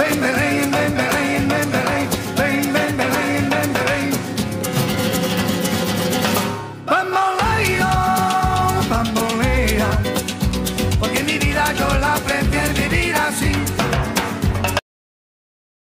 Ven, ven.